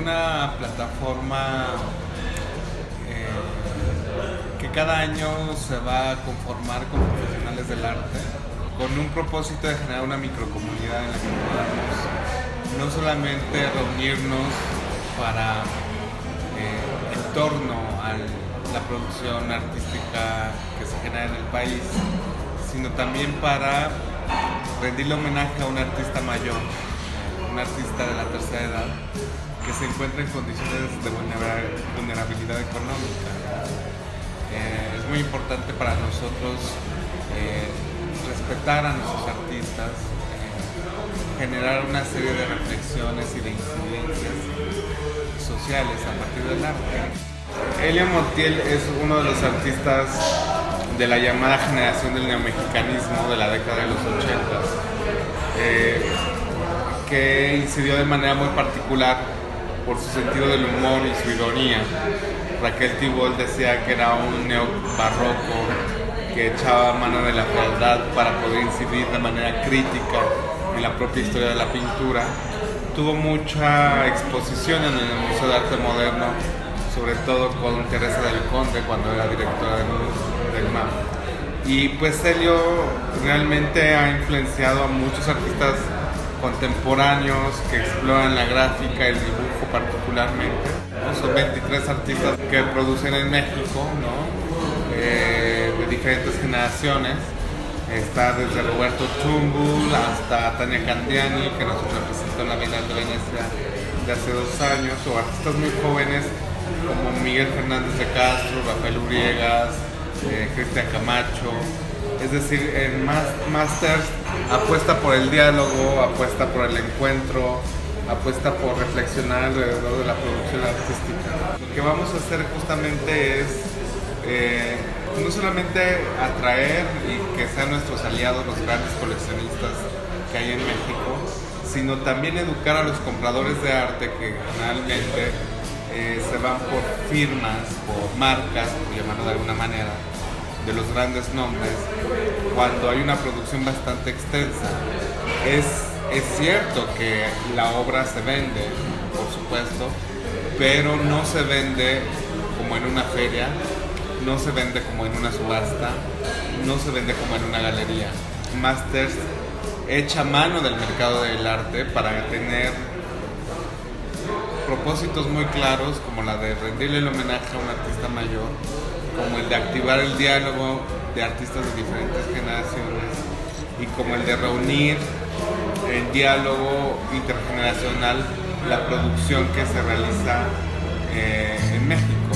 una plataforma eh, que cada año se va a conformar con profesionales del arte, con un propósito de generar una microcomunidad en la que podamos no solamente reunirnos para eh, en torno a la producción artística que se genera en el país, sino también para rendirle homenaje a un artista mayor, un artista de la tercera edad, que se encuentra en condiciones de vulnerabilidad económica. Eh, es muy importante para nosotros eh, respetar a nuestros artistas, eh, generar una serie de reflexiones y de incidencias sociales a partir del arte. Elia Montiel es uno de los artistas de la llamada generación del neomexicanismo de la década de los 80, eh, que incidió de manera muy particular por su sentido del humor y su ironía. Raquel Tibol decía que era un neobarroco que echaba mano de la fealdad para poder incidir de manera crítica en la propia historia de la pintura. Tuvo mucha exposición en el Museo de Arte Moderno, sobre todo con Teresa del Conde cuando era directora del museo y pues Helio realmente ha influenciado a muchos artistas contemporáneos que exploran la gráfica, el dibujo particularmente. Son 23 artistas que producen en México, eh, de diferentes generaciones. Está desde Roberto Chumbul hasta Tania Candiani, que nos representó en la Bienal de Venecia de hace dos años, o artistas muy jóvenes como Miguel Fernández de Castro, Rafael Uriegas, eh, Cristian Camacho. Es decir, en Masters apuesta por el diálogo, apuesta por el encuentro, apuesta por reflexionar alrededor de la producción artística. Lo que vamos a hacer justamente es eh, no solamente atraer y que sean nuestros aliados los grandes coleccionistas que hay en México, sino también educar a los compradores de arte que generalmente eh, se van por firmas, por marcas, por llamarlo de alguna manera, de los grandes nombres, cuando hay una producción bastante extensa. Es, es cierto que la obra se vende, por supuesto, pero no se vende como en una feria, no se vende como en una subasta, no se vende como en una galería. Masters echa mano del mercado del arte para tener propósitos muy claros como la de rendirle el homenaje a un artista mayor, como el de activar el diálogo de artistas de diferentes generaciones y como el de reunir en diálogo intergeneracional la producción que se realiza eh, en México.